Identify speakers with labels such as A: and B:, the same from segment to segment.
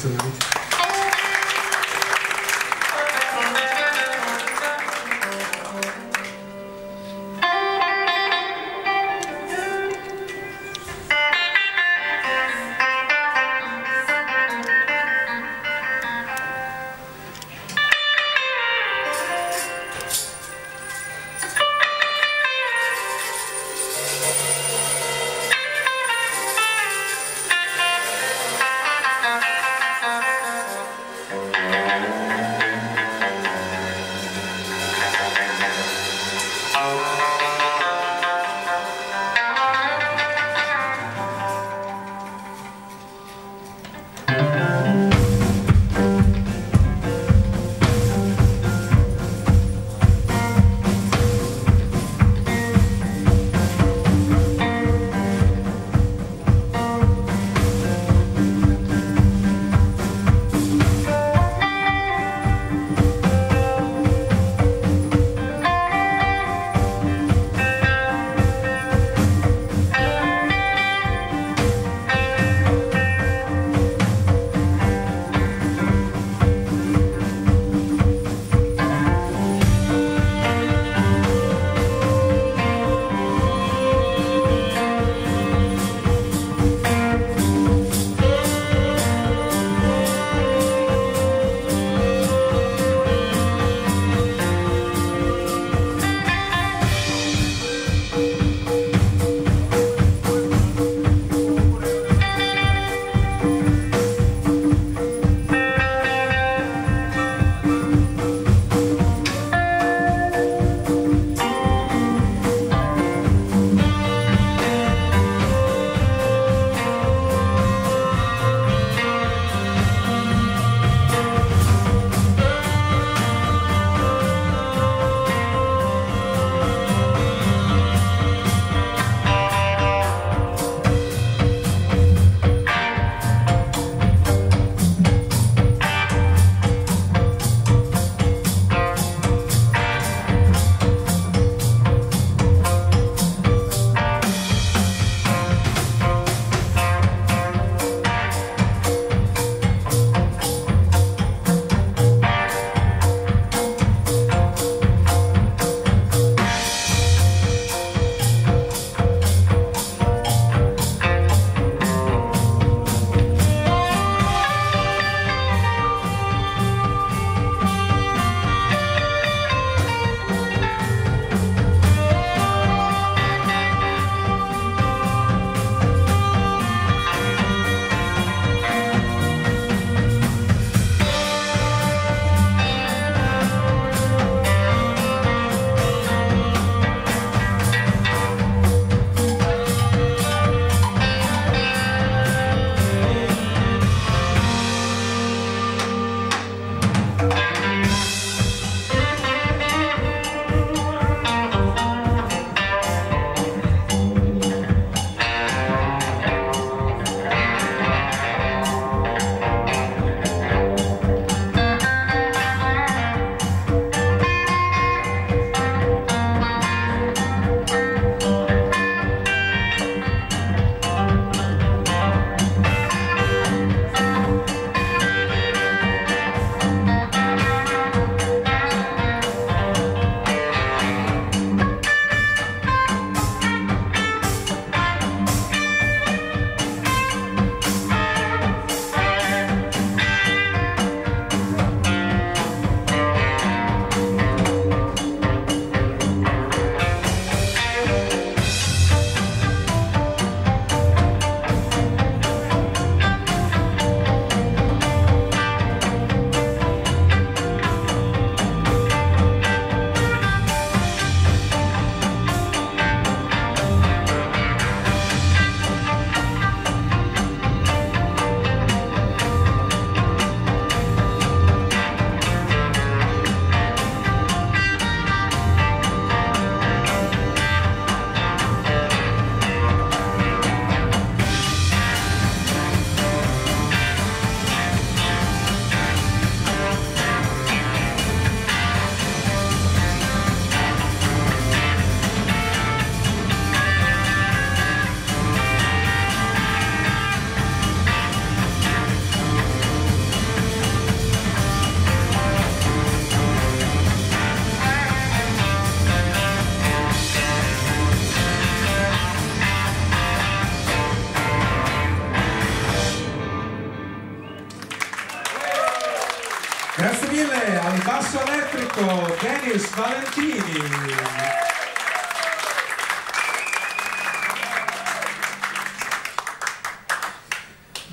A: tonight.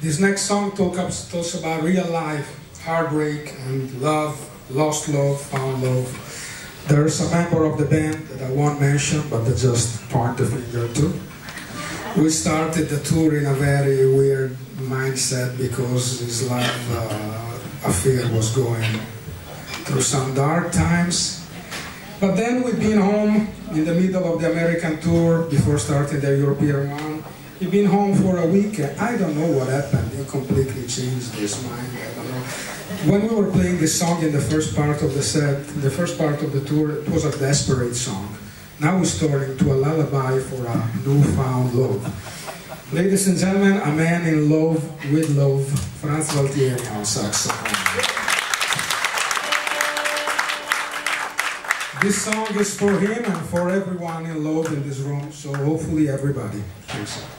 A: This next song talks, about real life, heartbreak and love, lost love, found love. There's a member of the band that I won't mention, but they just point the finger to. We started the tour in a very weird mindset because his love uh, affair was going through some dark times. But then we've been home in the middle of the American tour before starting the European one. He'd been home for a week. I don't know what happened. He completely changed his mind. I don't know. When we were playing this song in the first part of the set, the first part of the tour, it was a desperate song. Now we're starting to a lullaby for a newfound love. Ladies and gentlemen, a man in love with love, Franz Valtieri on saxophone. This song is for him and for everyone in love in this room, so hopefully everybody thanks.